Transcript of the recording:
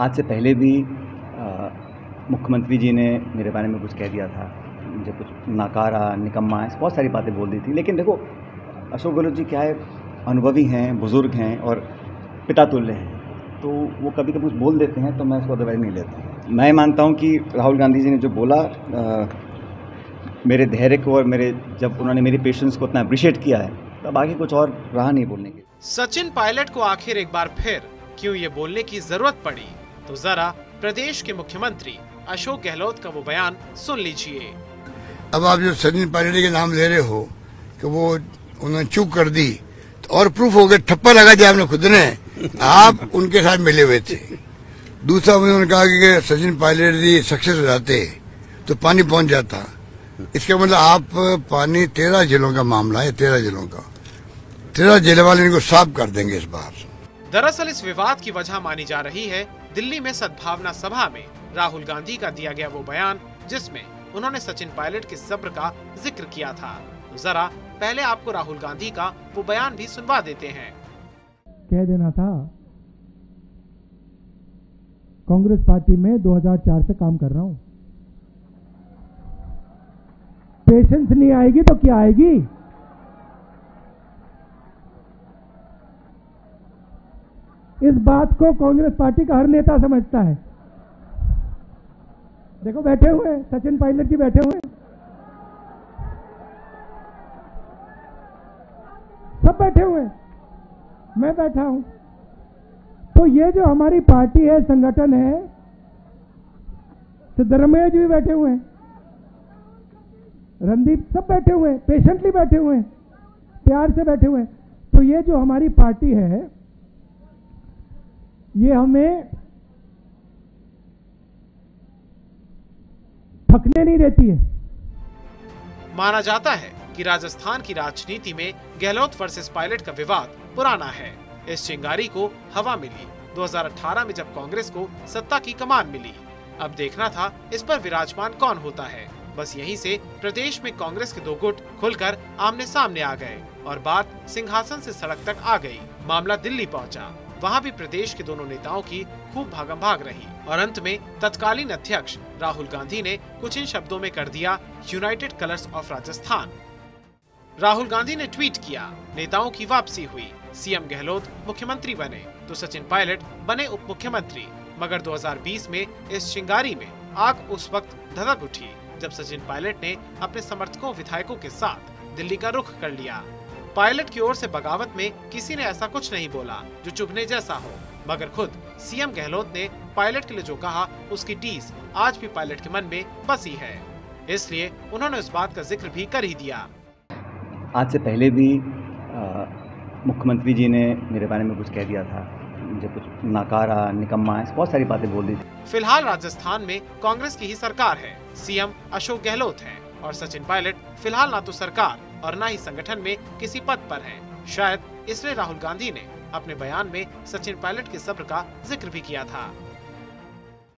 आज से पहले भी मुख्यमंत्री जी ने मेरे बारे में कुछ कह दिया था। मुझे कुछ नाकारा निकम्मा बहुत सारी बातें बोल दी थी। लेकिन देखो अशोक गहलोत जी क्या है? अनुभवी हैं बुज़ुर्ग हैं और पिता तुल्य हैं। तो वो कभी कभी कुछ बोल देते हैं तो मैं उसको अदरवाइज़ नहीं लेता मैं मानता हूँ कि राहुल गांधी जी ने जो बोला आ, मेरे धैर्य को और मेरे जब उन्होंने मेरी पेशेंस को उतना अप्रिशिएट किया है तब आगे कुछ और रहा नहीं बोलने के। सचिन पायलट को आखिर एक बार फिर क्यों ये बोलने की ज़रूरत पड़ी? तो जरा प्रदेश के मुख्यमंत्री अशोक गहलोत का वो बयान सुन लीजिए। अब आप जो सचिन पायलट के नाम ले रहे हो कि वो उन्होंने चूक कर दी तो और प्रूफ हो गया ठप्पा लगा दिया आपने खुद ने। आप उनके साथ मिले हुए थे। दूसरा उन्होंने कहा कि सचिन पायलट जी सक्सेस हो जाते तो पानी पहुँच जाता। इसका मतलब आप पानी तेरह जिलों का मामला है तेरह जिलों का। तेरह ज़िले वाले इनको साफ़ कर देंगे इस बार। दरअसल इस विवाद की वजह मानी जा रही है दिल्ली में सद्भावना सभा में राहुल गांधी का दिया गया वो बयान, जिसमें उन्होंने सचिन पायलट के सब्र का ज़िक्र किया था। तो जरा पहले आपको राहुल गांधी का वो बयान भी सुनवा देते हैं। कह देना था, कांग्रेस पार्टी में 2004 से काम कर रहा हूँ। पेशेंस नहीं आएगी तो क्या आएगी? इस बात को कांग्रेस पार्टी का हर नेता समझता है। देखो, बैठे हुए सचिन पायलट जी बैठे हुए सब बैठे हुए मैं बैठा हूँ। तो ये जो हमारी पार्टी है, संगठन है, सिद्धरमैया जी भी बैठे हुए हैं। रणदीप सब बैठे हुए हैं, पेशेंटली बैठे हुए हैं, प्यार से बैठे हुए हैं। तो ये जो हमारी पार्टी है ये हमें थकने नहीं देती है। माना जाता है कि राजस्थान की राजनीति में गहलोत वर्सेस पायलट का विवाद पुराना है। इस चिंगारी को हवा मिली। 2018 में जब कांग्रेस को सत्ता की कमान मिली। अब देखना था इस पर विराजमान कौन होता है। बस यहीं से प्रदेश में कांग्रेस के दो गुट खुलकर आमने सामने आ गए और बात सिंहासन से सड़क तक आ गई। मामला दिल्ली पहुँचा। वहाँ भी प्रदेश के दोनों नेताओं की खूब भागम भाग रही। और अंत में तत्कालीन अध्यक्ष राहुल गांधी ने कुछ इन शब्दों में कर दिया, united colours of Rajasthan. Rahul Gandhi ने ट्वीट किया, नेताओं की वापसी हुई। सीएम गहलोत मुख्यमंत्री बने तो सचिन पायलट बने उप मुख्यमंत्री मगर 2020 में इस चिंगारी में आग उस वक्त धधक उठी, जब सचिन पायलट ने अपने समर्थकों, विधायकों के साथ दिल्ली का रुख कर लिया। पायलट की ओर से बगावत में किसी ने ऐसा कुछ नहीं बोला जो चुभने जैसा हो। मगर खुद सीएम गहलोत ने पायलट के लिए जो कहा उसकी टीस आज भी पायलट के मन में बसी है। इसलिए उन्होंने उस बात का ज़िक्र भी कर ही दिया। आज से पहले भी मुख्यमंत्री जी ने मेरे बारे में कुछ कह दिया था। मुझे कुछ नाकारा निकम्मा है बहुत सारी बातें बोल दी थी। फ़िलहाल राजस्थान में कांग्रेस की ही सरकार है। सीएम अशोक गहलोत है और सचिन पायलट फ़िलहाल ना तो सरकार और न ही संगठन में किसी पद पर हैं। शायद इसलिए राहुल गांधी ने अपने बयान में सचिन पायलट के सब्र का ज़िक्र भी किया था